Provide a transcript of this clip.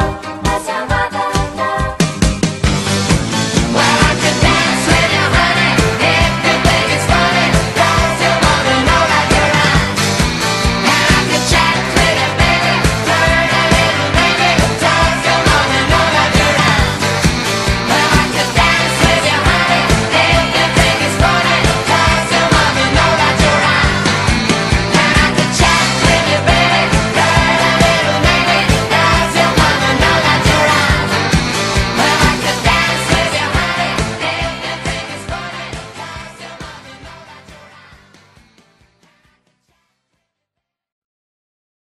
now.